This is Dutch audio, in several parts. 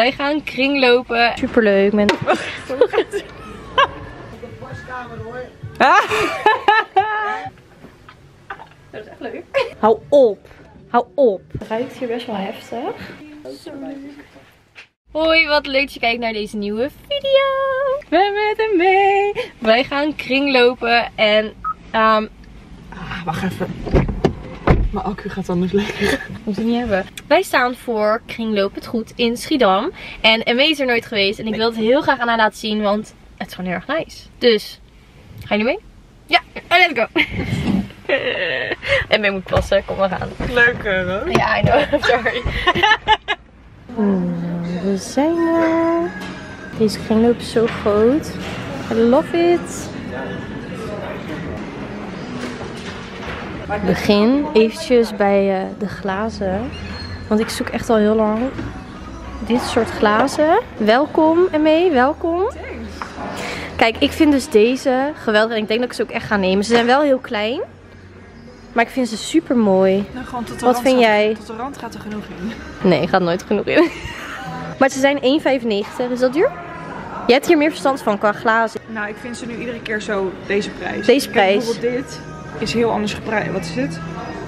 Wij gaan kringlopen. Superleuk. Met... Dat is echt leuk. Hou op. Hou op. Het ruikt hier best wel heftig. Zo leuk. Hoi, wat leuk dat je kijkt naar deze nieuwe video. Ben met hem mee. Wij gaan kringlopen en... Um, Ah, wacht even. Mijn accu gaat anders leeg. Moet je niet hebben. Wij staan voor Kringloop het Goed in Schiedam. En ME is er nooit geweest. En ik wil het heel graag aan haar laten zien. Want het is gewoon heel erg nice. Dus, gaan jullie mee? Ja, let's go. ME moet passen. Kom, we gaan. Leuk, hè? Ja, I know. Sorry. we zijn er. Deze kringloop is zo groot. I love it. Begin eventjes bij uh, de glazen. Want ik zoek echt al heel lang dit soort glazen. Welkom ermee, welkom. Kijk, ik vind dus deze geweldig en ik denk dat ik ze ook echt ga nemen. Ze zijn wel heel klein. Maar ik vind ze super mooi. Nou, gewoon tot de Wat rand vind gaat- jij? Tot de rand gaat er genoeg in. Nee, gaat nooit genoeg in. maar ze zijn 1,95. Is dat duur? Je hebt hier meer verstand van qua glazen. Nou, ik vind ze nu iedere keer zo deze prijs. Deze Kijk, prijs. bijvoorbeeld dit is heel anders geprijsd. Wat is dit?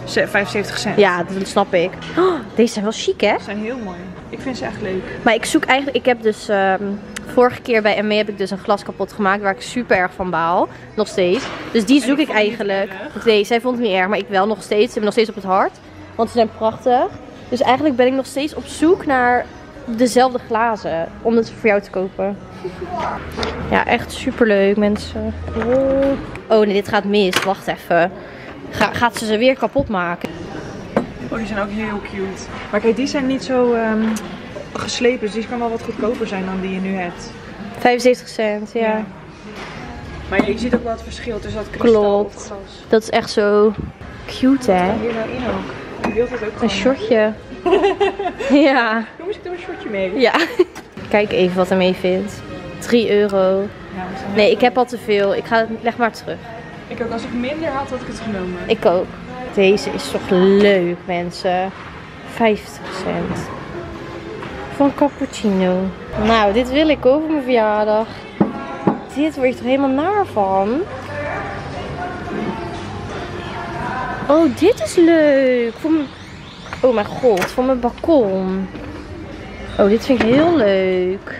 Ze- 75 cent. Ja, dat snap ik. Oh, deze zijn wel chic, hè? Ze zijn heel mooi. Ik vind ze echt leuk. Maar ik zoek eigenlijk, ik heb dus ehm, vorige keer bij ME heb ik dus een glas kapot gemaakt waar ik super erg van baal. Nog steeds. Dus die zoek ik eigenlijk. Nee, zij vond het niet erg, maar ik wel nog steeds. Ze hebben nog steeds op het hart. Want ze zijn prachtig. Dus eigenlijk ben ik nog steeds op zoek naar dezelfde glazen. Om het voor jou te kopen. Ja, echt super leuk mensen. Oh. oh nee, dit gaat mis. Wacht even. Ga, gaat ze ze weer kapot maken? Oh, die zijn ook heel cute. Maar kijk, die zijn niet zo ehm, geslepen. Dus die kan wel wat goedkoper zijn dan die je nu hebt. 75 cent, ja. Ja. Maar je ziet ook wel het verschil tussen dat kristal Klopt. Dat is echt zo cute, hè? Hier nou in ook? Je wilt het ook Een shortje. ja. Jongens, ik doe een shortje mee. Ja. Kijk even wat hij mee vindt. 3 euro. Nee, ik heb al te veel. Ik ga het, leg maar terug. Ik ook, als ik minder had, had ik het genomen. Ik ook. Deze is toch leuk, mensen. 50 cent. Voor een cappuccino. Nou, dit wil ik ook voor mijn verjaardag. Dit word je toch helemaal naar van? Oh, dit is leuk. Voor mijn... Oh mijn god, voor mijn balkon. Oh, dit vind ik heel leuk.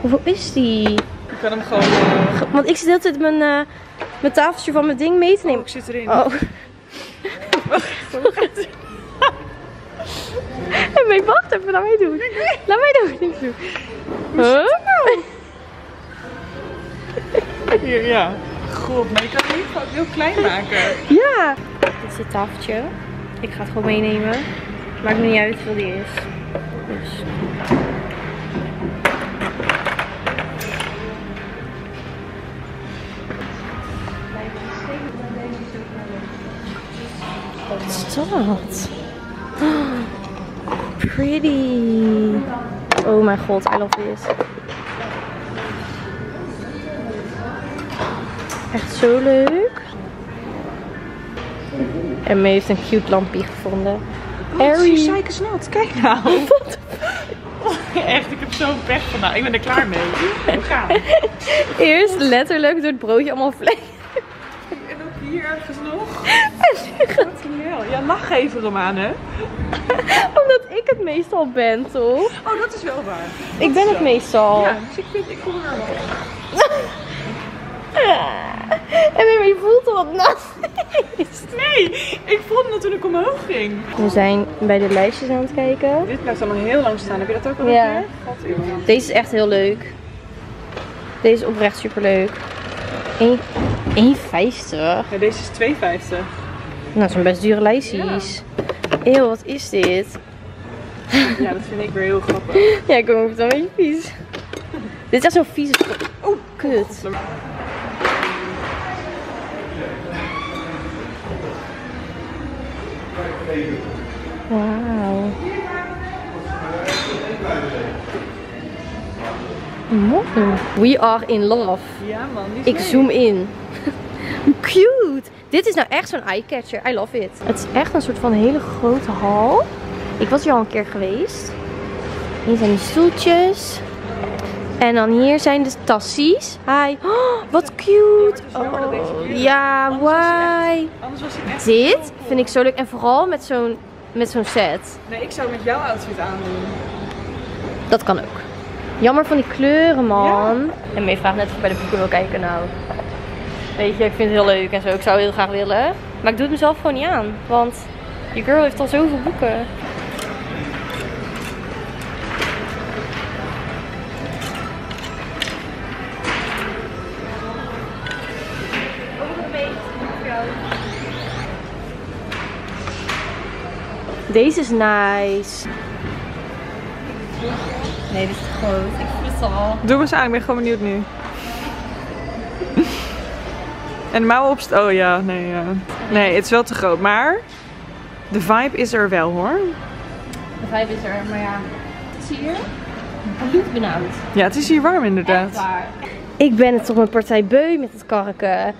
Hoeveel is die? Ik kan hem gewoon... eh, Want ik zit de hele tijd mijn, eh, mijn tafeltje van mijn ding mee te Oh, nemen. ik zit erin. Oh. Nee, wacht even, laat mij doen. Laat mij doen. Huh? Hier, ja. God, maar je kan het niet gewoon heel klein maken. Ja. Dit is het tafeltje. Ik ga het gewoon meenemen. Maakt me niet uit hoeveel die is. Dus. Pretty. Oh mijn god, I love this. Echt zo leuk. En me heeft een cute lampje gevonden. Oh, het is Harry. zeikensnat. Kijk nou. Echt, ik heb zo'n pech vandaag. Ik ben er klaar mee. We gaan. Eerst letterlijk door het broodje allemaal vlees. En ook hier ergens nog. Wat een. Ja, lach even, Romane. Omdat ik het meestal ben, toch? Oh, dat is wel waar. Ik ben het meestal. Ja, dus ik, vind, ik er wel. En je voelt toch wat nat is. Nee, ik voelde het toen ik omhoog ging. We zijn bij de lijstjes aan het kijken. Dit blijft allemaal heel lang staan. Heb je dat ook al Ja. een keer? Godverdomme. Deze is echt heel leuk. Deze is oprecht super leuk. 1,50. Ja, deze is 2,50. Nou, dat zijn best dure lijstjes. Eeuw, wat is dit? Ja, dat vind ik weer heel grappig. Ja, ik hoop het een beetje vies. Dit is echt zo'n vieze... Oeh, Kut. Wauw. Mooi. We are in love. Ja man, die is Ik zoom in. Hoe cute. Dit is nou echt zo'n eye-catcher. I love it. Het is echt een soort van hele grote hal. Ik was hier al een keer geweest. Hier zijn de stoeltjes. En dan hier zijn de tassies. Hi. Oh, wat cute. Oh, ja, why? Dit vind ik zo leuk. En vooral met zo'n met zo'n set. Nee, ik zou met jouw outfit aandoen. Dat kan ook. Jammer van die kleuren, man. En mee vraagt net of ik bij de boeken wil kijken. Nou, weet je, ik vind het heel leuk en zo. Ik zou heel graag willen. Maar ik doe het mezelf gewoon niet aan. Want je girl heeft al zoveel boeken. Deze is nice. Nee, dit is te groot. Ik voel het al. Doe me eens aan, ik ben gewoon benieuwd nu. En de mouwen opst... Oh ja, nee, ja. Nee, het is wel te groot. Maar de vibe is er wel hoor. De vijf is er, maar ja. Zie je? Bloed benauwd. Ja, het is hier warm inderdaad. waar. Ik ben het toch mijn partij beu met het karken.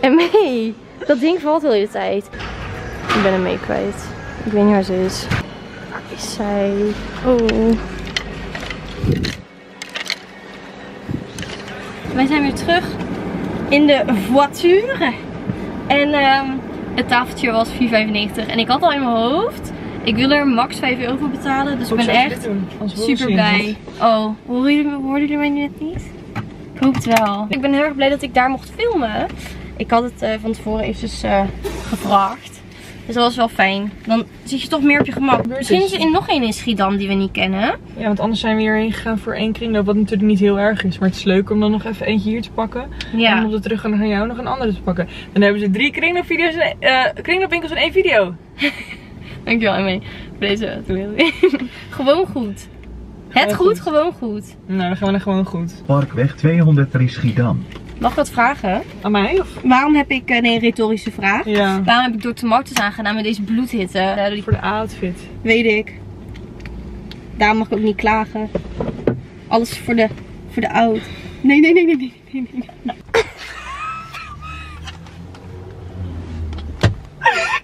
En mee. Dat ding valt de hele tijd. Ik ben hem mee kwijt. Ik weet niet waar ze is. Waar is zij? Oh. Wij zijn weer terug in de voiture. En ehm, het tafeltje was 4,95. En ik had al in mijn hoofd. Ik wil er max 5 euro voor betalen. Dus ik ben echt super blij. Oh, hoorden jullie, hoorden jullie mij nu net niet? Ik hoop het wel. Ik ben heel erg blij dat ik daar mocht filmen. Ik had het eh, van tevoren eventjes eh, gevraagd. Dus dat was wel fijn. Dan zit je toch meer op je gemak. Misschien is er in nog één in Schiedam die we niet kennen. Ja, want anders zijn we hierheen gegaan voor één kringloop, wat natuurlijk niet heel erg is. Maar het is leuk om dan nog even eentje hier te pakken. En Ja. op de terug naar jou nog een andere te pakken. Dan hebben ze drie kringloopvideo's en eh kringloopwinkels in één video. Dankjewel Emmee voor deze toelichting. gewoon goed. Het Gewoon goed, goed. gewoon goed. Nou, dan gaan we naar gewoon goed. Parkweg 203 Schiedam. Mag ik wat vragen? Aan mij of? Waarom heb ik, eh, nee, een retorische vraag. Ja. Waarom heb ik door tomatoes aangedaan met deze bloedhitte? Ja, door die Voor de outfit. Weet ik. Daarom mag ik ook niet klagen. Alles voor de, voor de oud. Nee, nee, nee, nee, nee, nee, nee. nee.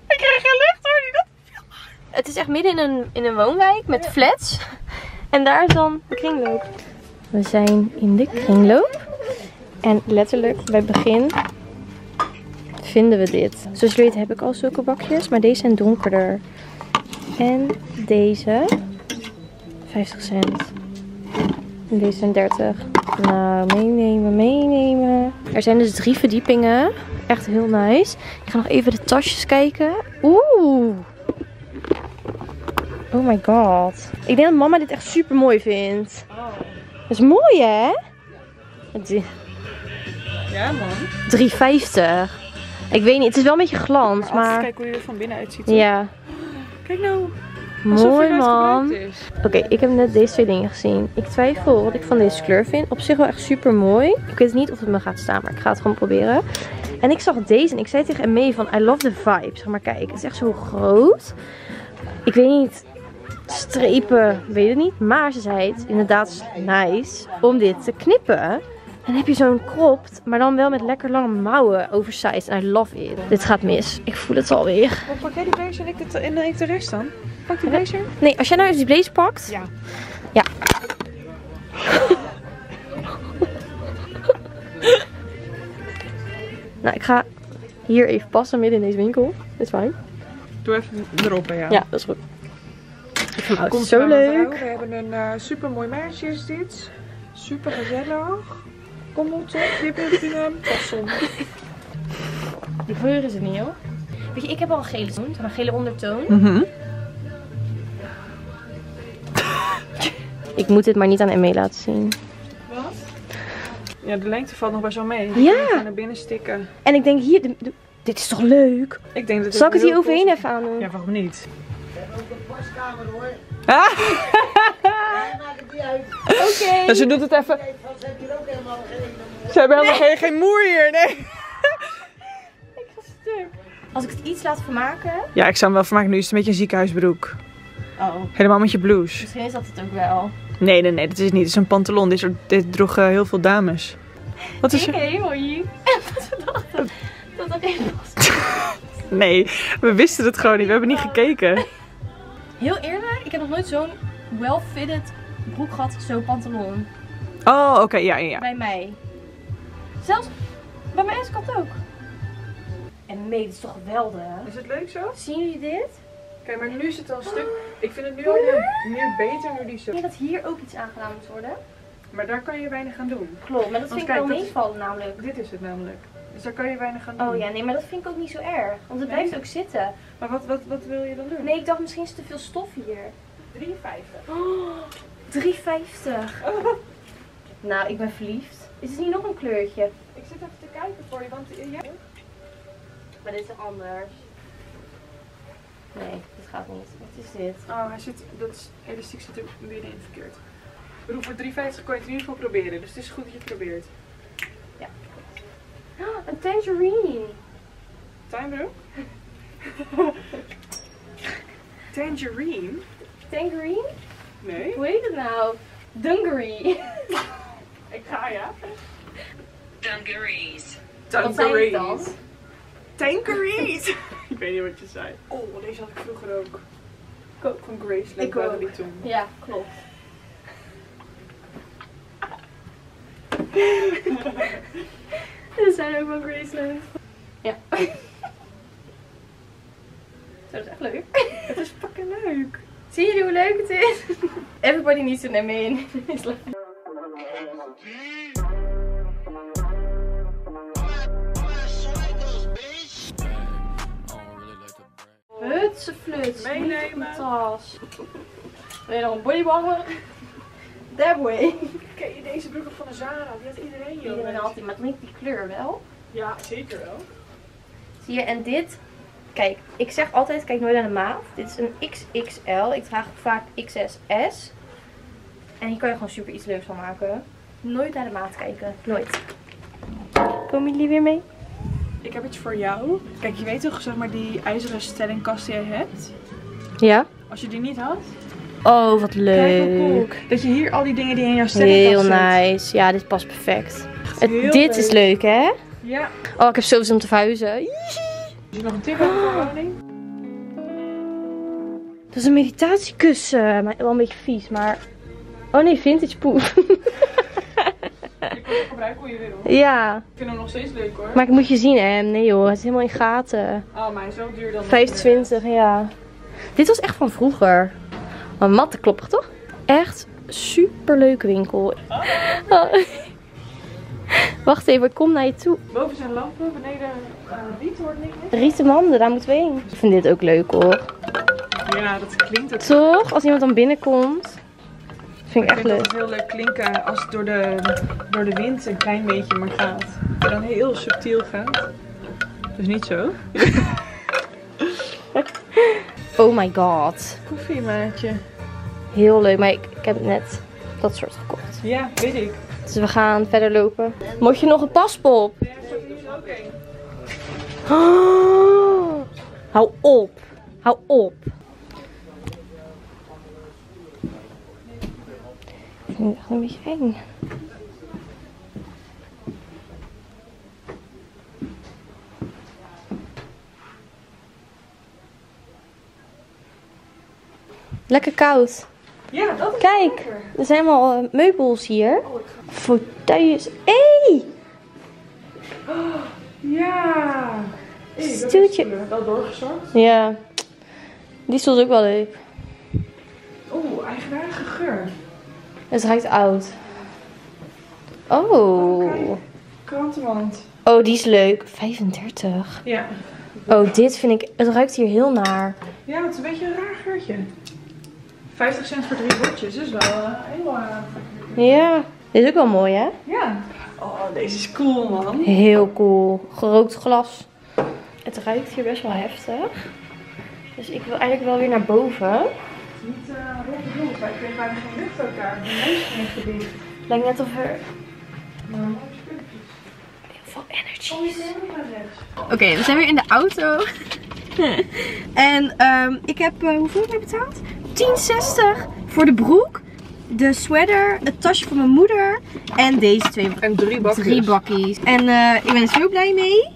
Ik krijg geen licht hoor. Het is echt midden in een, in een woonwijk met flats. En daar is dan de kringloop. We zijn in de kringloop. En letterlijk bij het begin vinden we dit. Zoals jullie weten heb ik al zulke bakjes. Maar deze zijn donkerder. En deze 50 cent. En deze zijn 30. Nou, meenemen, meenemen. Er zijn dus drie verdiepingen. Echt heel nice. Ik ga nog even de tasjes kijken. Oeh. Oh my god. Ik denk dat mama dit echt super mooi vindt. Dat is mooi hè? Ja man. 3,50. Ik weet niet, het is wel een beetje glans, maar... Kijk hoe die er van binnen uitziet. Ja, Kijk nou. mooi man. Oké, ik heb net deze twee dingen gezien. Ik twijfel wat ik van deze kleur vind. Op zich wel echt super mooi. Ik weet niet of het me gaat staan, maar ik ga het gewoon proberen. En ik zag deze en ik zei tegen Emmee van I love the vibe. Zeg maar kijk, het is echt zo groot. Ik weet niet, strepen, weet het niet. Maar ze zei het inderdaad nice om dit te knippen. En dan heb je zo'n cropped, maar dan wel met lekker lange mouwen oversized. En I love it. Dit gaat mis. Ik voel het alweer. Pak jij die blazer en ik, het, en ik de rest dan? Pak die blazer? Nee, als jij nou eens die blazer pakt. Ja. Ja. nou, ik ga hier even passen midden in deze winkel. Dat is fijn. Doe even erop bij jou. Ja, dat is goed. Ik vind outfit Komt zo leuk. We hebben een eh, super mooi meisje is dit. Super gezellig. Kom op, toch? Je hebt een uh, passom. Die kleur is het niet, hoor. Weet je, ik heb al een gele zoen, een gele ondertoon. Mhm. Ik moet dit maar niet aan Emmee laten zien. Wat? Ja, de lengte valt nog best wel mee. Ja. Ik ga naar binnen stikken. En ik denk hier, de- de- dit is toch leuk? Ik denk dat Zal ik het hier overheen even aandoen? is. Ja, waarom niet? Oké. Dus ze doet het even. Ze hebben helemaal geen, geen moer hier, nee. Als ik het iets laat vermaken. Ja, ik zou hem wel vermaken. Nu is het een beetje een ziekenhuisbroek. Oh, Helemaal met je blouse. misschien is dat het ook wel. Nee, nee, nee. Dat is niet. Het is een pantalon. Dit, soort- dit droegen heel veel dames. Wat is er? Oké, we dachten dat dat even was. Nee, we wisten het gewoon niet. We hebben niet gekeken. Heel eerlijk, ik heb nog nooit zo'n well-fitted broek gehad, zo pantalon. Oh, oké, ja, ja, ja. Bij mij. Zelfs bij mijn kat ook. En mee, dit is toch geweldig. Is het leuk zo? Zien jullie dit? Kijk, maar nu is het al een stuk... Ik vind het nu al nu, nu beter nu die zo... Ik denk dat hier ook iets aan gedaan moet worden. Maar daar kan je weinig aan doen. Klopt, maar dat vind Want ik kijk, wel dat is- meevallen namelijk. Dit is het namelijk. Dus daar kan je weinig aan doen. Oh ja, nee, maar dat vind ik ook niet zo erg. Want het Nee? blijft ook zitten. Maar wat, wat, wat wil je dan doen? Nee, ik dacht misschien is te veel stof hier. 53. Oh, 3,50. Nou, ik ben verliefd. Is het niet nog een kleurtje? Ik zit even te kijken voor je, want ja. Maar dit is anders. Nee, dit gaat niet. Wat is dit? Oh, hij zit, dat elastiek zit er middenin verkeerd. Ik bedoel, voor 3,50 kan je het in ieder geval proberen. Dus het is goed dat je het probeert. Tangerine. Bro? Tangerine? Tangerine? Nee. Hoe heet het nou? Dungaree. Ik ga ja. Dungarees. Dan? Tankeries! ik weet niet wat je zei. Oh, deze had ik vroeger ook. Ik ook van Graceland Ik waren ook. die toen. Ja, klopt. Dit zijn ook van Graceland. Ja. Zo, dat is echt leuk. Het is fucking leuk. Zien jullie hoe leuk het is? Everybody needs to know me in Islam. Hutsefluts. Meenemen. Tas. Wil je nog een bodybanger? That way. Je deze broeken van de Zara? Die had iedereen joh. Iedereen had die, maar niet die kleur wel. Ja, zeker wel. Zie je, en dit... Kijk, ik zeg altijd, kijk nooit naar de maat. Dit is een XXL. Ik draag vaak XSS. En hier kan je gewoon super iets leuks van maken. Nooit naar de maat kijken. Nooit. Komen jullie weer mee? Ik heb iets voor jou. Kijk, je weet toch, zeg maar, die ijzeren stellingkast die jij hebt? Ja. Als je die niet had, Oh, wat kijk hoe cool. leuk. Dat je hier al die dingen die in jouw stellingkast Heel nice. Ja, dit past perfect. Het- dit is leuk, hè? Ja. Oh, ik heb zoveel om te verhuizen. Is er nog een tip over de? Dat is een meditatiekussen. Maar wel een beetje vies, maar... Oh nee, vintage. Je kunt hem gebruiken hoe je wil. ja. Ik vind hem nog steeds leuk hoor. Maar ik moet je zien, hè. Nee joh, het is helemaal in gaten. Oh, maar hij is wel duur dan. 25, ja. Dit was echt van vroeger. Maar matte kloppig, toch? Echt super leuke winkel. Oh. Wacht even, ik kom naar je toe. Boven zijn lampen, beneden uh, riet hoort niks meer. Rieten manden, daar moeten we heen. Ik vind dit ook leuk hoor. Ja, dat klinkt ook. Toch? Als iemand dan binnenkomt. Vind ik Ik echt vind leuk. het heel leuk klinken als het door de, door de wind een klein beetje maar gaat. En dan heel subtiel gaat. Dus niet zo. Oh my god. Koffiemaatje. Heel leuk, maar ik, ik heb net dat soort gekocht. Ja, weet ik. Dus we gaan verder lopen. Moet je nog een paspop? Ja, ik heb er ook een. Oh, hou op. Hou op. Ik vind het echt een beetje eng. Lekker koud. Ja, dat is Kijk, lekker. er zijn wel eh, meubels hier. Fauteuils. Hé! Ja. Hey, dat is Stoeltje. Wel. Ja. Die is ook wel leuk. Oeh, eigenaardige geur. Het ruikt oud. Oh. Krantenwand. Oh, die is leuk. 35. Ja. Oh, dit vind ik... Het ruikt hier heel naar. Ja, het is een beetje een raar geurtje. 50 cent voor drie bordjes is wel eh, heel... eh, Ja. Dit is ook wel mooi, hè? Ja. Oh, deze is cool, man. Heel cool. Gerookt glas. Het ruikt hier best wel heftig. Dus ik wil eigenlijk wel weer naar boven. Niet uh, rond de doel, maar ik weet bijna geen lucht ook daar. De neus is niet gedicht. Lijkt net of er Maar heel veel energy Oh. Oké, we zijn weer in de auto. en ehm, ik heb, eh, hoeveel heb ik betaald? 10,60 voor de broek, de sweater, het tasje van mijn moeder en deze twee En drie bakjes. drie bakjes. En eh, ik ben er zo blij mee.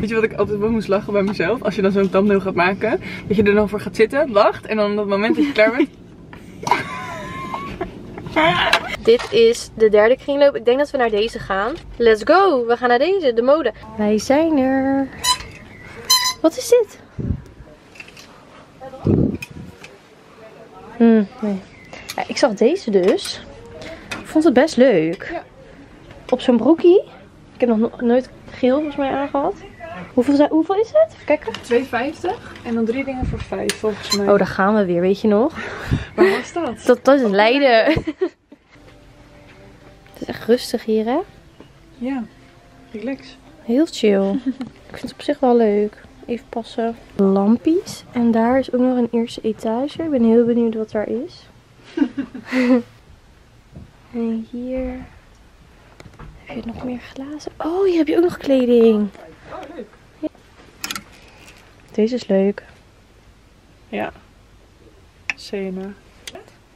Weet je wat ik altijd wel moest lachen bij mezelf? Als je dan zo'n thumbnail gaat maken. Dat je er dan voor gaat zitten, lacht. En dan op het moment dat je klaar bent. Dit is de derde kringloop. Ik denk dat we naar deze gaan. Let's go! We gaan naar deze, de mode. Wij zijn er. Wat is dit? Hmm, nee. Ja, ik zag deze dus. Ik vond het best leuk. Ja. Op zo'n broekie. Ik heb nog no- nooit geel volgens mij aangehad. Hoeveel, hoeveel is het? Even kijken. 2,50 en dan drie dingen voor 5 volgens mij. Oh, daar gaan we weer, weet je nog? Waar was dat? Dat, dat is Leiden. het is echt rustig hier, hè? Ja, relax. Heel chill. Ik vind het op zich wel leuk. Even passen. Lampies. En daar is ook nog een eerste etage. Ik ben heel benieuwd wat daar is. en hier heb je nog meer glazen. Oh, hier heb je ook nog kleding. Oh, leuk. Deze is leuk. Ja. CNA.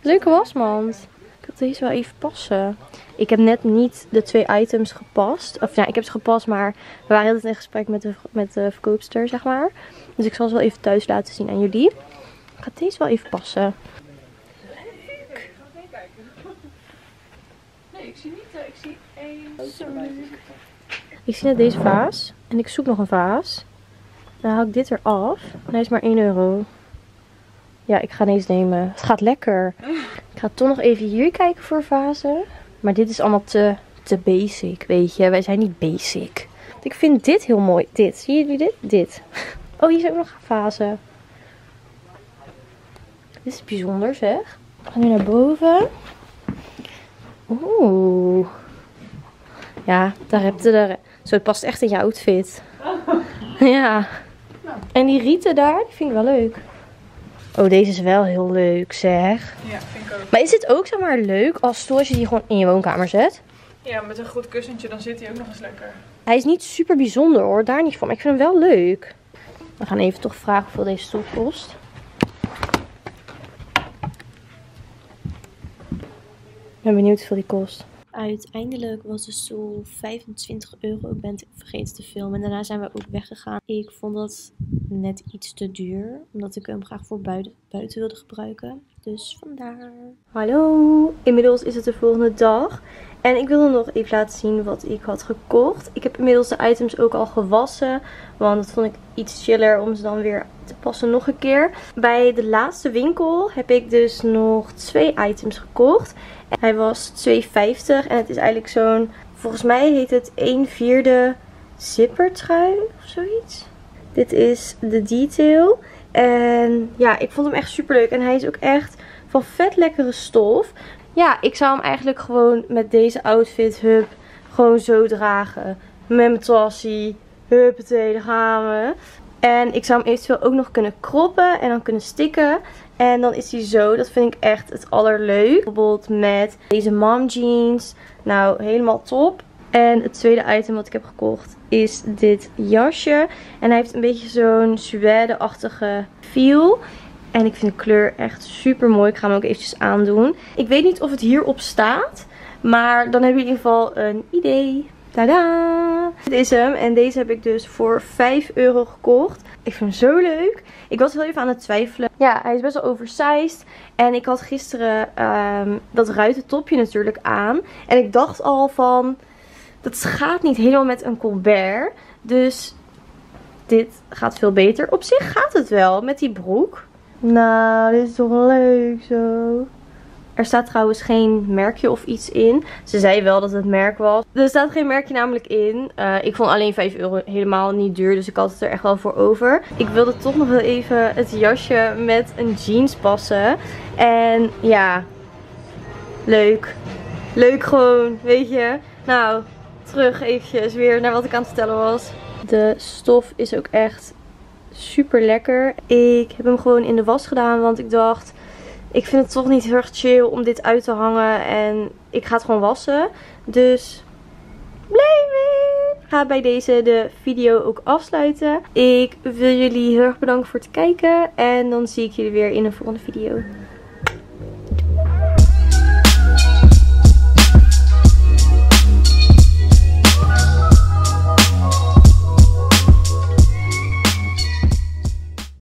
Leuke wasmand. Ik wil deze wel even passen. Ik heb net niet de twee items gepast. Of ja, ik heb ze gepast, maar we waren heel in gesprek met de, met de verkoopster, zeg maar. Dus ik zal ze wel even thuis laten zien aan jullie. Ik ga deze wel even passen. Nee, ik zie niet. ik zie één. Ik zie net deze vaas. En ik zoek nog een vaas. Dan haal ik dit eraf. En hij is maar 1 euro. Ja, ik ga deze nemen. Het gaat lekker. Ik ga toch nog even hier kijken voor vazen. Maar dit is allemaal te, te basic, weet je. Wij zijn niet basic. Ik vind dit heel mooi. Dit. Zien jullie dit? Dit. Oh, hier zijn ook nog vazen. Dit is bijzonder, zeg. We gaan nu naar boven. Oeh. Ja, daar heb je er. Zo, het past echt in je outfit. Ja. En die rieten daar, die vind ik wel leuk. Oh, deze is wel heel leuk, zeg. Ja, vind ik ook. Maar is dit ook, zeg maar, leuk als stoel als je die gewoon in je woonkamer zet? Ja, met een goed kussentje, dan zit hij ook nog eens lekker. Hij is niet super bijzonder hoor, daar niet van. Maar ik vind hem wel leuk. We gaan even toch vragen hoeveel deze stoel kost. Ik ben benieuwd hoeveel die kost. Uiteindelijk was de stoel 25 euro. Ik ben het vergeten te filmen. En daarna zijn we ook weggegaan. Ik vond dat net iets te duur. Omdat ik hem graag voor buiten, buiten wilde gebruiken. Dus vandaar. Hallo. Inmiddels is het de volgende dag. En ik wilde nog even laten zien wat ik had gekocht. Ik heb inmiddels de items ook al gewassen. Want dat vond ik iets chiller om ze dan weer te passen nog een keer. Bij de laatste winkel heb ik dus nog twee items gekocht. En hij was 2,50 en het is eigenlijk zo'n, volgens mij heet het 1 vierde zippertrui of zoiets. Dit is de detail. En ja, ik vond hem echt super leuk. En hij is ook echt van vet lekkere stof. Ja, ik zou hem eigenlijk gewoon met deze outfit, hup, gewoon zo dragen. Met mijn tassie, huppatee, daar gaan we. En ik zou hem eventueel ook nog kunnen kroppen en dan kunnen stikken. En dan is hij zo, dat vind ik echt het allerleuk. Bijvoorbeeld met deze mom jeans. Nou, helemaal top. En het tweede item wat ik heb gekocht is dit jasje. En hij heeft een beetje zo'n suède-achtige feel. En ik vind de kleur echt super mooi. Ik ga hem ook eventjes aandoen. Ik weet niet of het hierop staat. Maar dan hebben jullie in ieder geval een idee. Tada! Dit is hem. En deze heb ik dus voor 5 euro gekocht. Ik vind hem zo leuk. Ik was heel even aan het twijfelen. Ja, hij is best wel oversized. En ik had gisteren ehm, dat ruitentopje natuurlijk aan. En ik dacht al van... Dat gaat niet helemaal met een colbert. Dus dit gaat veel beter. Op zich gaat het wel met die broek. Nou, dit is toch leuk zo. Er staat trouwens geen merkje of iets in. Ze zei wel dat het merk was. Er staat geen merkje namelijk in. Eh, ik vond alleen 5 euro helemaal niet duur. Dus ik had het er echt wel voor over. Ik wilde toch nog wel even het jasje met een jeans passen. En ja, leuk. Leuk gewoon, weet je. Nou, terug eventjes weer naar wat ik aan het vertellen was. De stof is ook echt super lekker. Ik heb hem gewoon in de was gedaan, want ik dacht... Ik vind het toch niet heel erg chill om dit uit te hangen. En ik ga het gewoon wassen. Dus. Ik ga bij deze de video ook afsluiten. Ik wil jullie heel erg bedanken voor het kijken. En dan zie ik jullie weer in een volgende video.